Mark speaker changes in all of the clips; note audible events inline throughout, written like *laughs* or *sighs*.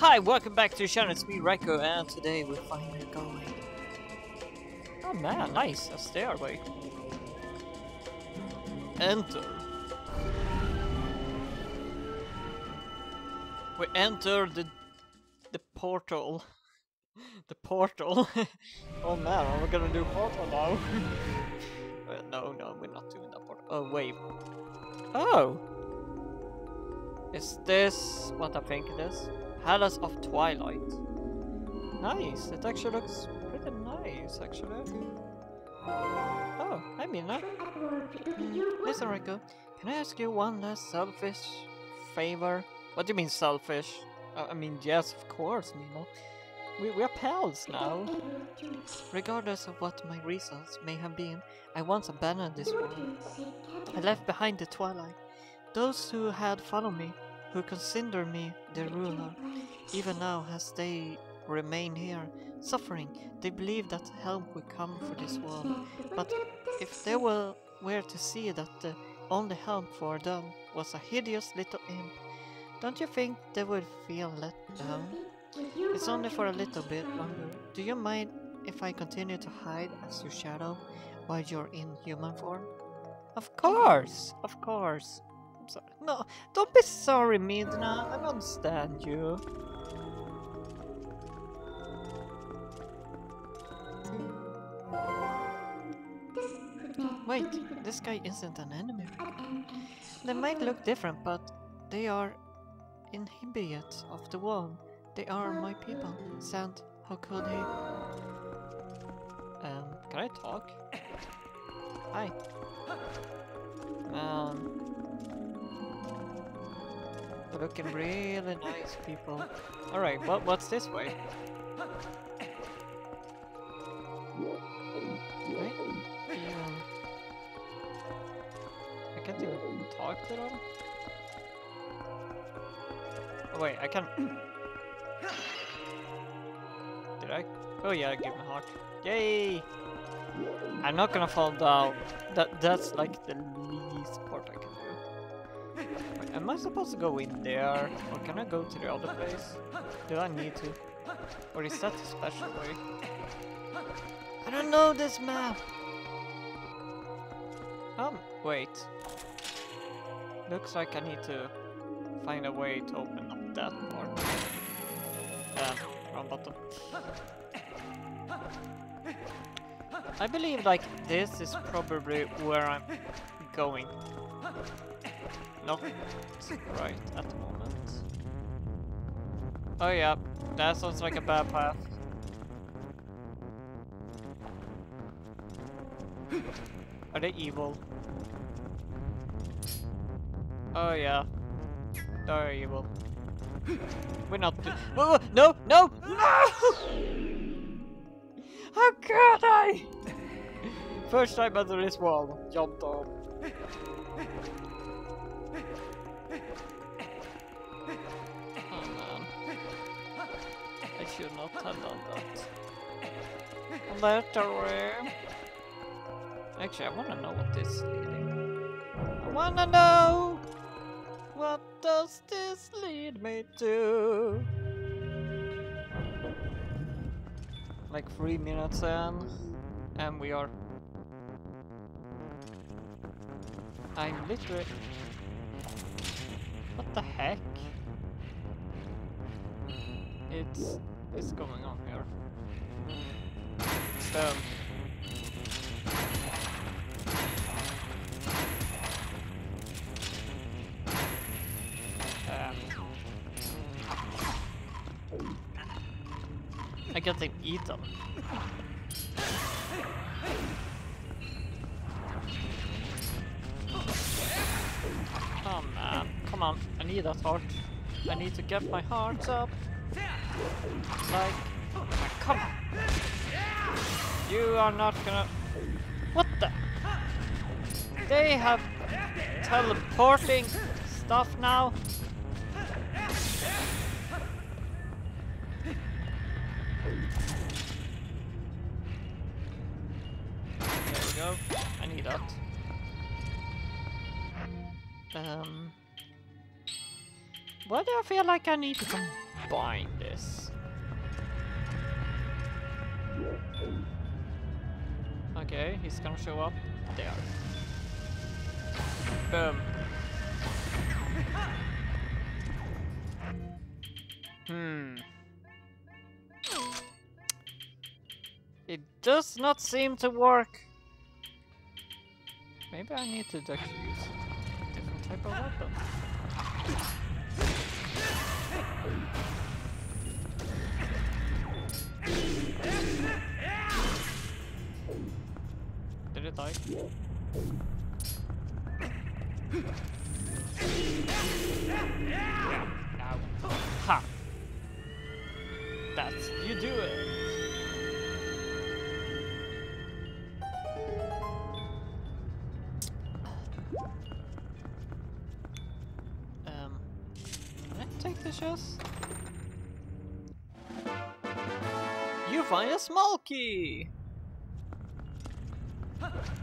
Speaker 1: Hi, welcome back to channel, it's me Reiko, and today we're finally going. Oh man, nice, a stairway. Enter. We enter the the portal. *laughs* the portal. *laughs* oh man, are we gonna do portal now? *laughs* uh, no, no, we're not doing that portal. Oh wait. Oh. Is this what I think it is? Palace of Twilight. Nice, it actually looks pretty nice actually. Oh, hi Midna. Mm, listen Rico, can I ask you one last selfish favor? What do you mean selfish? Uh, I mean yes, of course Midna. We, we are pals now. Regardless of what my reasons may have been, I once abandoned this world. I left behind the twilight. Those who had followed me, who consider me their ruler, even now as they remain here, suffering, they believe that help will come for this world. But if they were, were to see that the only help for them was a hideous little imp, don't you think they would feel let down? It's only for a little bit longer. Do you mind if I continue to hide as your shadow while you're in human form? Of course, of course. I'm sorry. No, don't be sorry, Midna. I don't understand you. Wait, this guy isn't an enemy. They might look different, but they are inhibited of the world. They are my people. Zant, how could he? Um, can I talk? Hi. Um, looking really nice, people. Alright, well, what's this way? Right? I can't even talk to them? Oh wait, I can... Did I? Oh yeah, I give a heart. Yay! I'm not gonna fall down. That That's like the am I supposed to go in there? Or can I go to the other place? Do I need to? Or is that a special way? I don't know this map! Um, wait. Looks like I need to find a way to open up that part. Um, wrong button. I believe like this is probably where I'm going. Not right at the moment. Oh yeah, that sounds like a bad path. Are they evil? Oh yeah. They're evil. We're not *gasps* oh, No! No! No! How could I? First time under this wall. Jumped off. Oh man. I should not have done that. Letter Actually, I wanna know what this is leading. I wanna know! What does this lead me to? Like three minutes in, and we are... I'm literally... What the heck? It's... It's going on here. Um, I can't even eat them. Come on, I need that heart. I need to get my heart up. Like, come on. You are not gonna... What the? They have teleporting stuff now? Feel like I need to combine this. Okay, he's gonna show up there. Boom. Hmm. It does not seem to work. Maybe I need to use a different type of weapon. Did it die? No. Ha! That's you do it. Um, can I take the chest? You find a small key.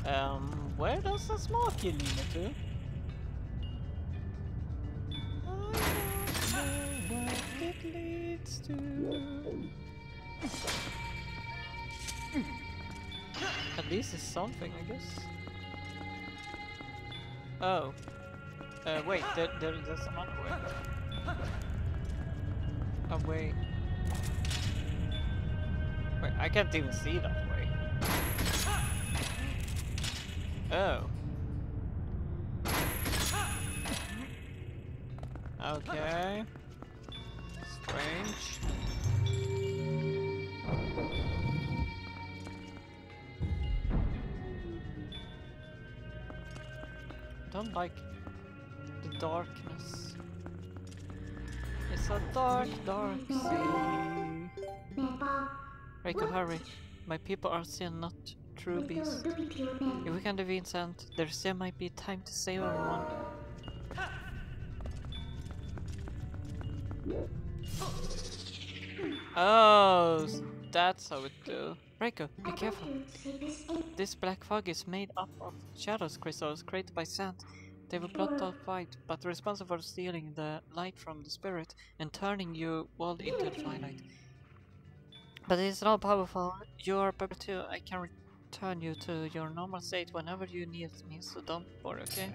Speaker 1: Um, where does the key lead me to? Leads to. At least it's something, I guess. Oh. Uh, wait, there, there, there's another way. Oh, wait. Wait, I can't even see that Oh. Okay. Strange. Don't like the darkness. It's a dark, dark sea. Reiko, hurry. My people are still not beasts. If we can defeat Zant, there still might be time to save everyone. Oh, that's how it do. Reiko, be careful. This black fog is made up of shadows crystals created by Zant. They will blot out light, but responsible for stealing the light from the spirit and turning your world into twilight. But it is not powerful. You are too. I can return you to your normal state whenever you need me, so don't worry, okay?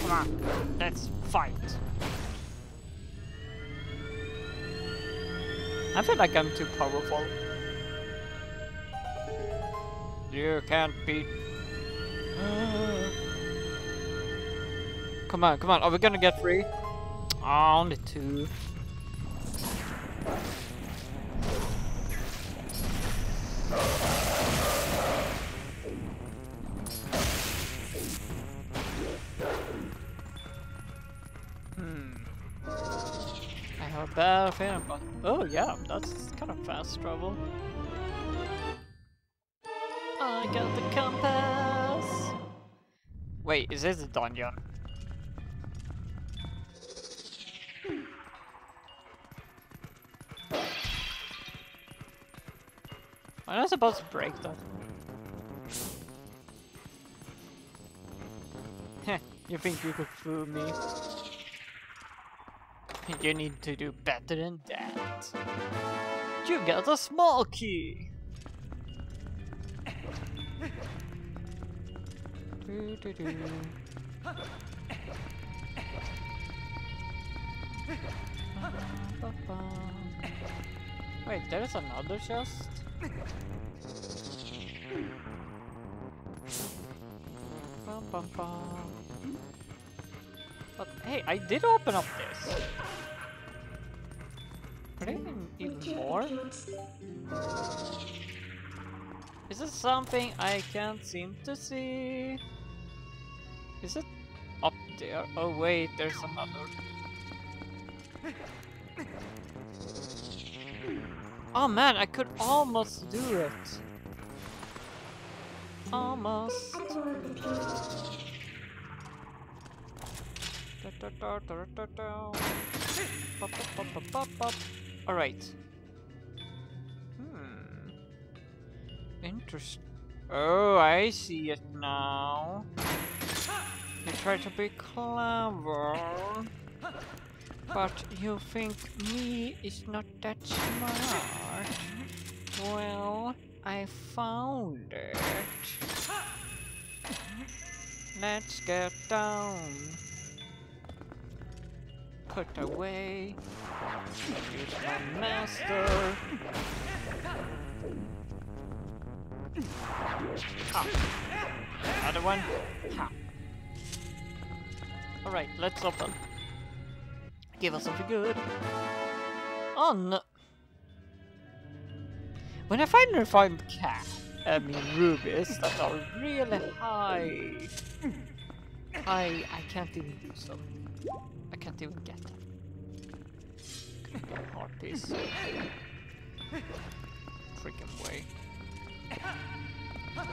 Speaker 1: Come on, let's fight. I feel like I'm too powerful. You can't beat. Come on, come on. Are we gonna get free? Oh, only two. Hmm. I have a bad feeling about. Oh yeah, that's kind of fast travel. I got the compass. Wait, is this a dungeon? Am not supposed to break that? You think you could fool me? You need to do better than that. You got a small key! Do, do, do. Wait, there's another chest? Bum, bum, bum. But hey, I did open up this. There even, even more? Is this something I can't seem to see? Is it up there? Oh wait, there's another. Oh man, I could almost do it. Almost. Alright. Hmm. Interesting. Oh, I see it now. You try to be clever, but you think me is not that smart. Well, I found it. Let's get down. Put away. Use my master. Ha. Another one. Ha. Alright, let's open. Give us something good. Oh no. When I finally find cat, I mean rubies that are really high. High, I can't even do so. I can't even get them. Hard piece. Freaking way.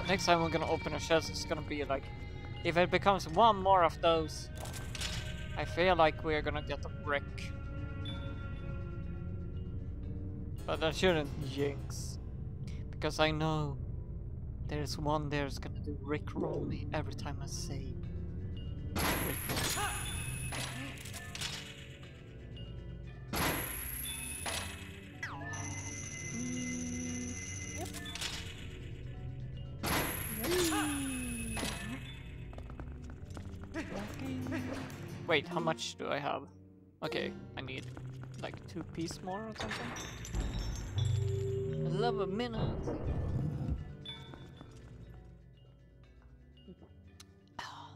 Speaker 1: Next time we're gonna open a chest, it's gonna be like, if it becomes one more of those, I feel like we're gonna get a brick. But I shouldn't jinx. Because I know there's one there's gonna do rickroll me every time I say. Wait, how much do I have? Okay, I need like two piece more or something. Love a minute. Ah.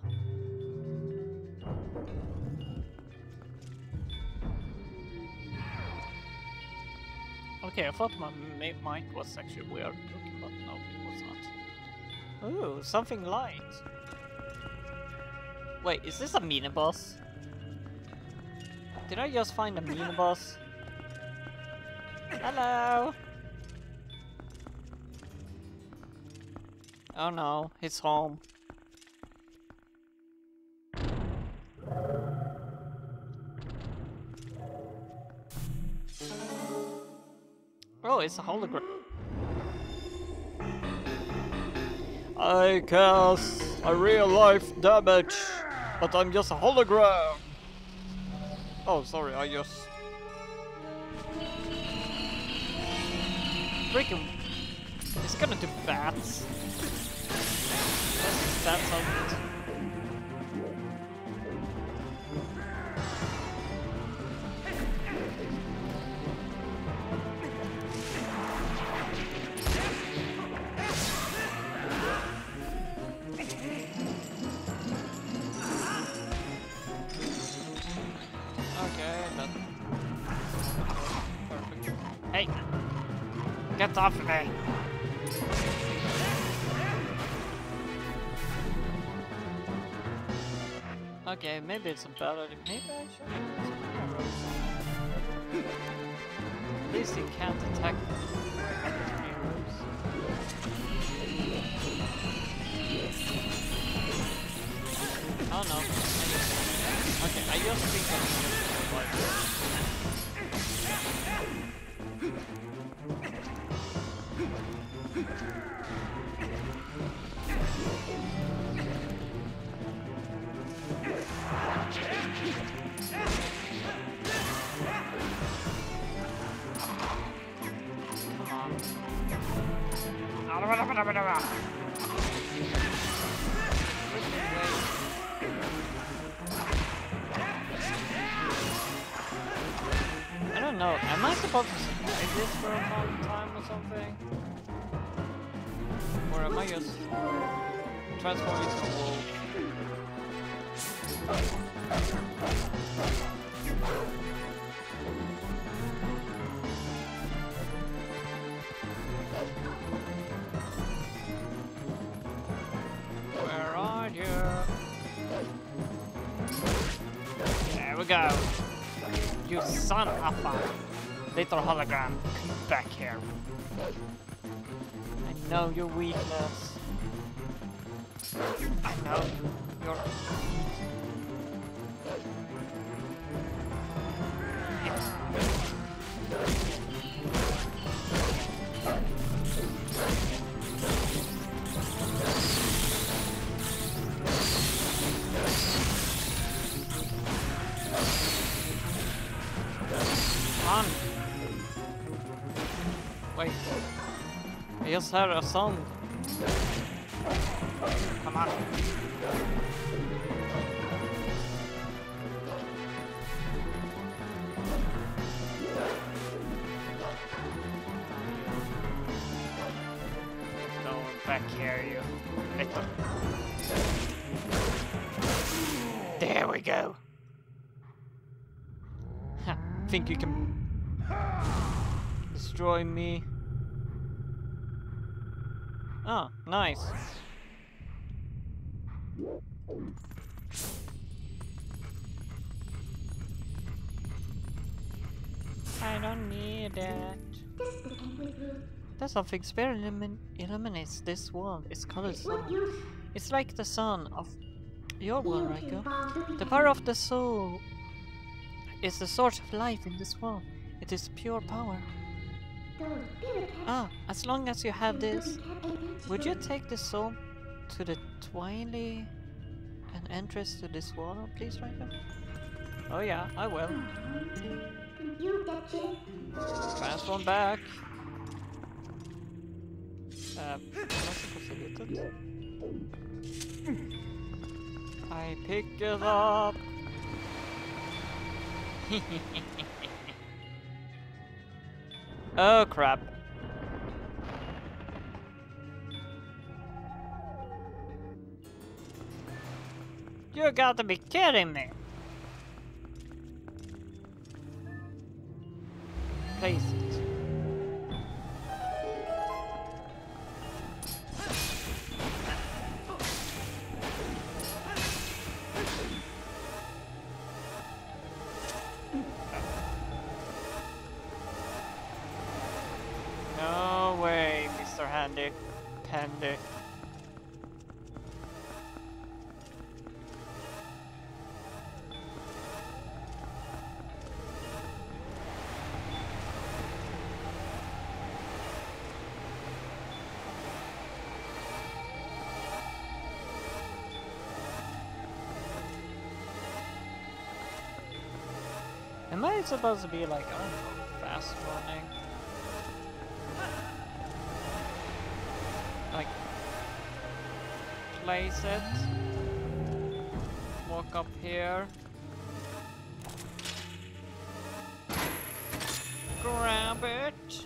Speaker 1: Okay, I thought my mic was actually weird looking, but no, it was not. Ooh, something light. Wait, is this a mini boss? Did I just find a mini boss? *laughs* Hello! Oh no, it's home. Oh, it's a hologram. I cast a real life damage, but I'm just a hologram. Oh, sorry, I just... Freaking... Gonna do bats. That's. Hey! Get off of me! Maybe it's a bad idea. Maybe I should. At least he can't attack. Oh no. Okay, I just think something? Or am I just transforming into a wolf? Where are you? There we go. You son of a little hologram. Come back here. Know your weakness. I know your just heard There's something spare illumin illuminates this world. It's sun. It's like the sun of your world, Raiko. The power of the Sol is the source of life in this world. It is pure power. Ah, as long as you have this, would you take the Sol to the Twily and entrance to this world, please, Raiko? Oh yeah, I will. Transform back. I get it? Up. *laughs* oh crap. You got to be kidding me. Place I supposed to be like, I don't know, fast running? Like, place it, walk up here, grab it,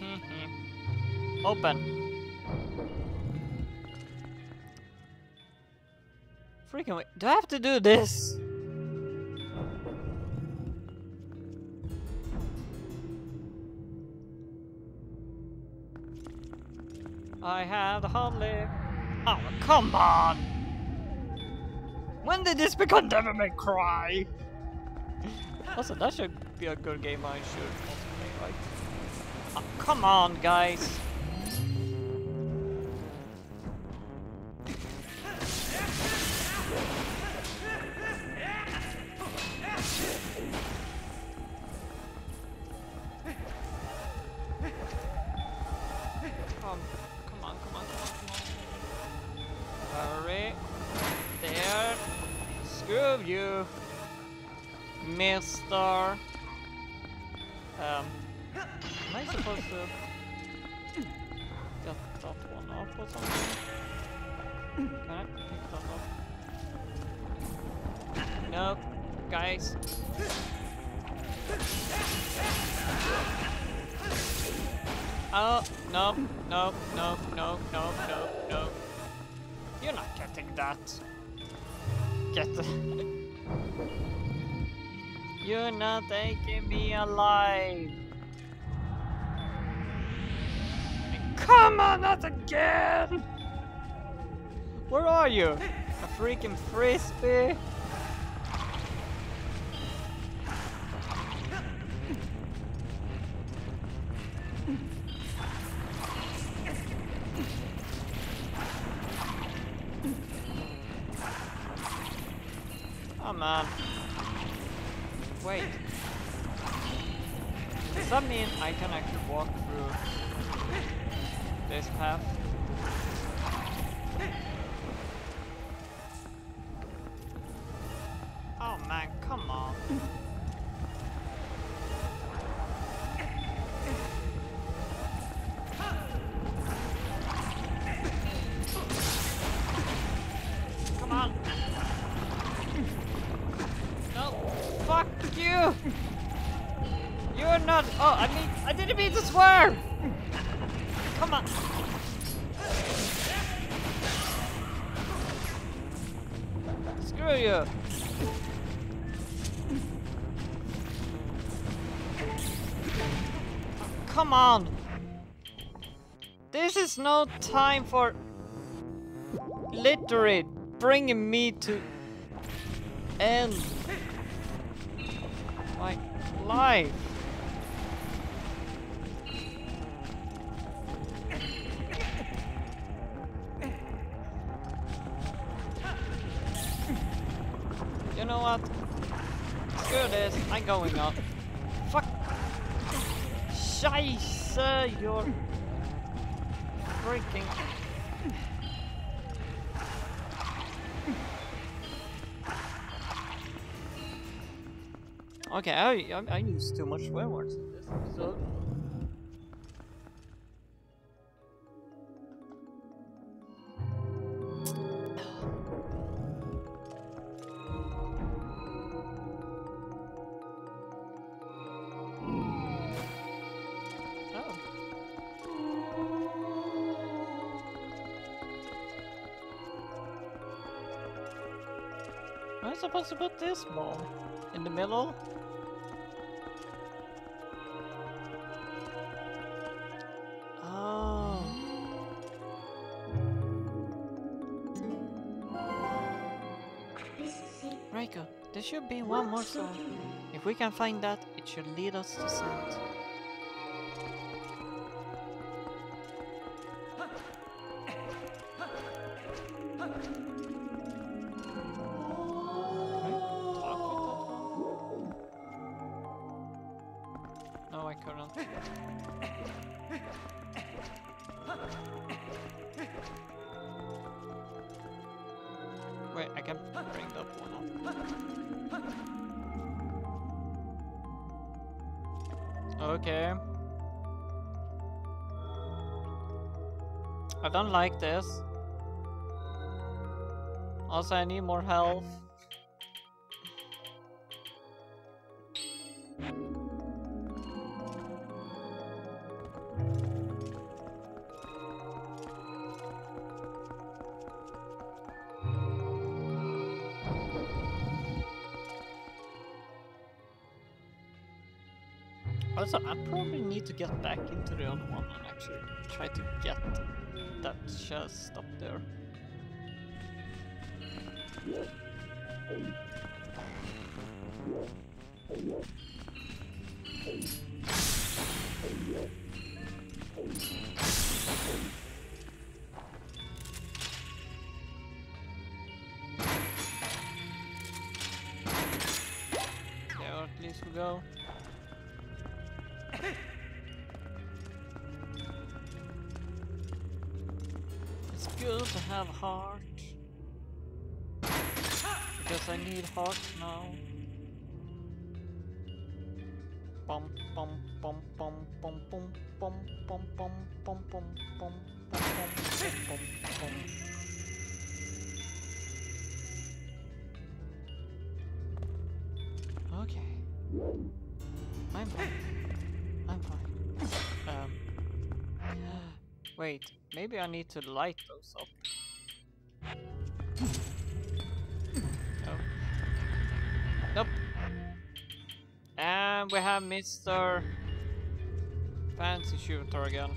Speaker 1: *laughs* open. Freaking wait, do I have to do this? I have the Harley. Oh, come on! When did this become Devil May Cry? also, that should be a good game I should also play, right? Oh, come on, guys! No, guys. Oh, no, no, no, no, no, no, no. You're not getting that. Get. *laughs* You're not taking me alive. Come on, not again! Where are you? A freaking frisbee? Swerve! Come on! Screw you! Come on! This is no time for literally bringing me to end my life. Going up. Fuck! Scheisse, you're freaking... Okay, I, I, I used too much swear words in this episode. To put this bomb in the middle? Oh. Reiko, there should be one more Sol. If we can find that, it should lead us to Zant. Okay. I don't like this. Also, I need more health. Need to get back into the other one and actually try to get that chest up there. There heart. Because I need heart now. Bum bum bum bum bum bum bum bum bum bum bum bum bum bum bum bum Okay. I'm fine. I'm fine. Um. Wait, maybe I need to light those up. No. Nope. And we have Mr. Fancy Shooter again.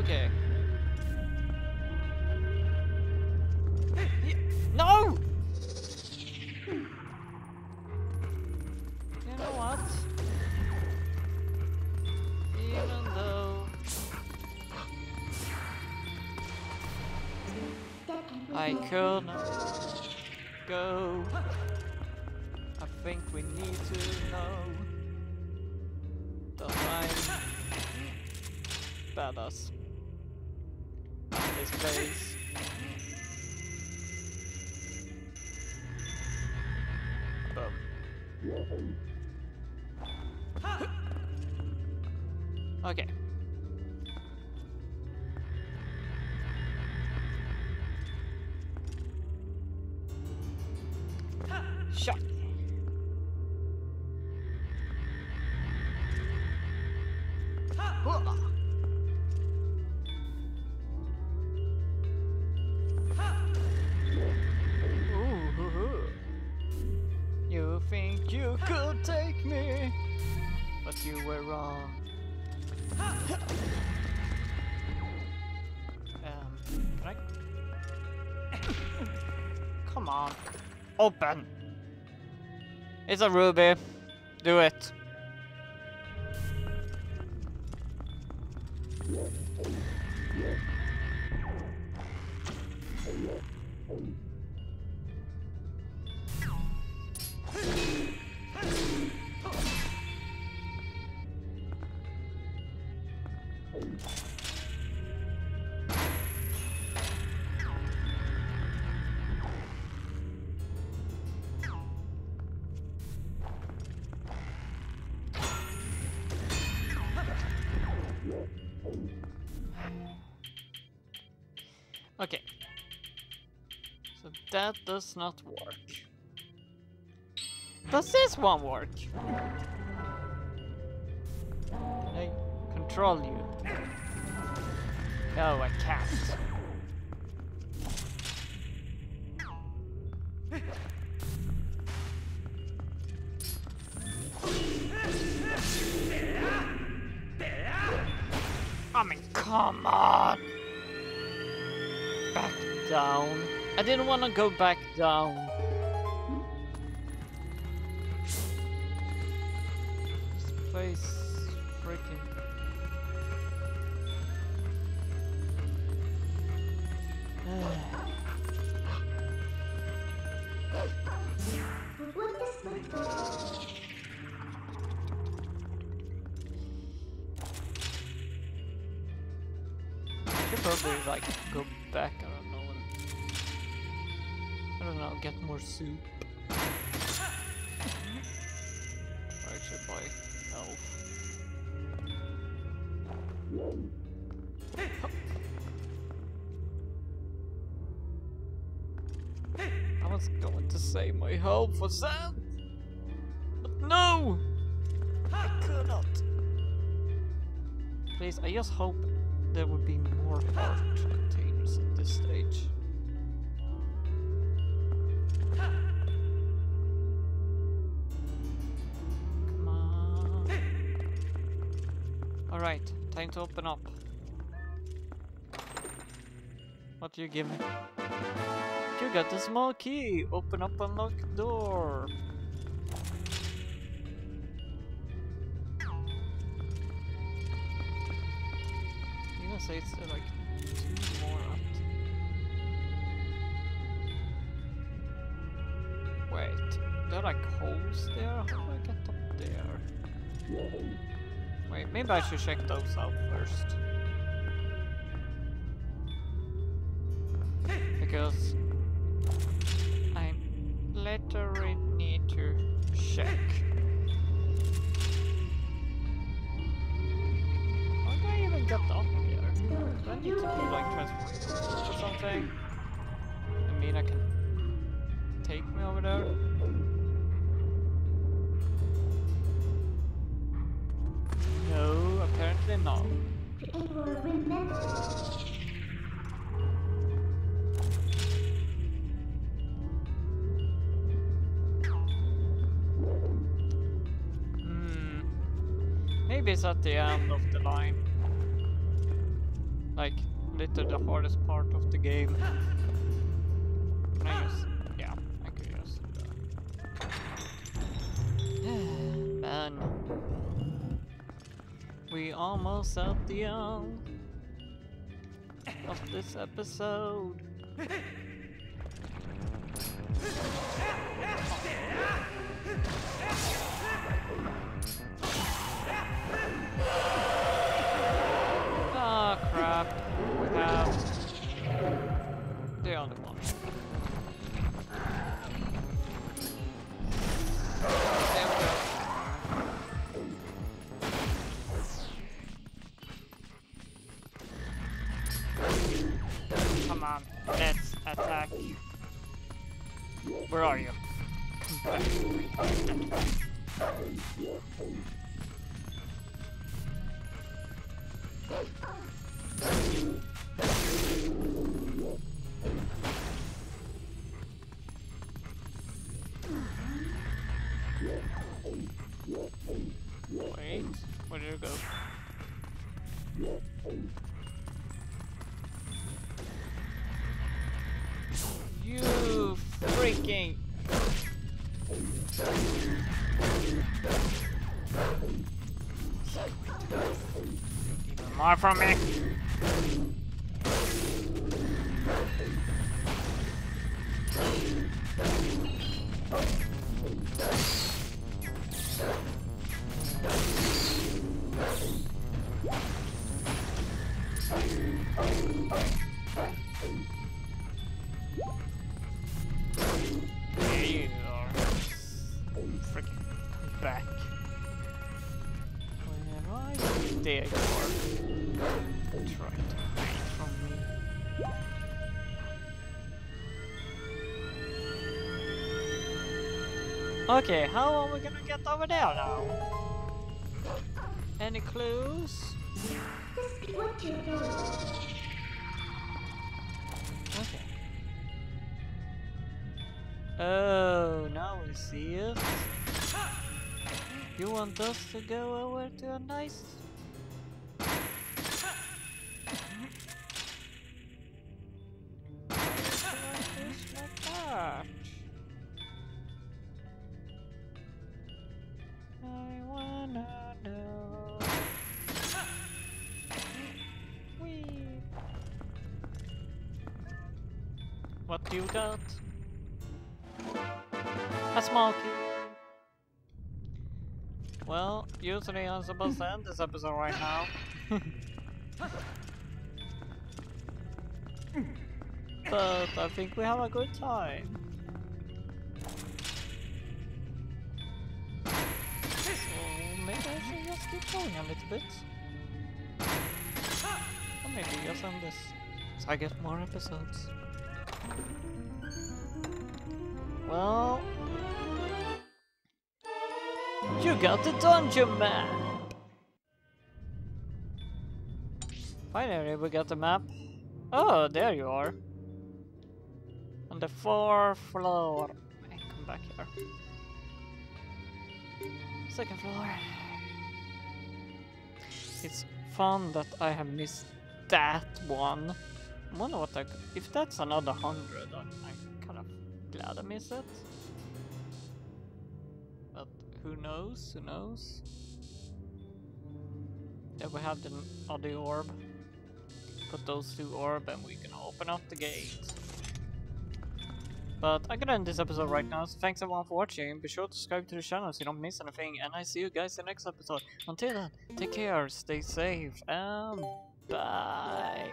Speaker 1: Okay. cannot go. I think we need to know Don't mind, badass. in this place. Shot. You think you could take me, but you were wrong. Um, *coughs* Come on, open. It's a ruby. Do it. That does not work. Does this one work? Can I control you? No, I can't. I mean, come on! Back down. I didn't want to go back down. This place freaking. *sighs* I could probably like go back. I don't. Get more soup. Or actually buy health. I was going to say my health was that, but no, I could not. Please, I just hope there would be more heart containers at this stage. Open up. What do you give me? You got the small key! Open up unlocked door! You gonna say it's uh, like two more up? Wait, there are like holes there? How do I get up there? Wait, maybe I should check those out first. Because at the end of the line. Like, literally the hardest part of the game. I. Yeah, I could just. *sighs* Man. We almost at the end of this episode. *laughs* go? You freaking more from me. Okay, how are we gonna get over there now? Any clues?
Speaker 2: You?
Speaker 1: Okay. Oh, now we see it. You want us to go over to a nice... got? A small key. Well, usually I'm supposed to end this episode right now. *laughs* but I think we have a good time. So maybe I should just keep going a little bit. Or maybe just end this. So I get more episodes. Well, you got the dungeon map. Finally, we got the map. Oh, there you are. On the fourth floor. Come back here. Second floor. It's fun that I have missed that one. What I, if that's another hundred, I'm, kind of glad I missed it. But who knows? Who knows? There we have the other orb. Put those two orb and we can open up the gate. But I'm gonna end this episode right now, so thanks everyone for watching. Be sure to subscribe to the channel so you don't miss anything, and I see you guys in the next episode. Until then, take care, stay safe, and bye.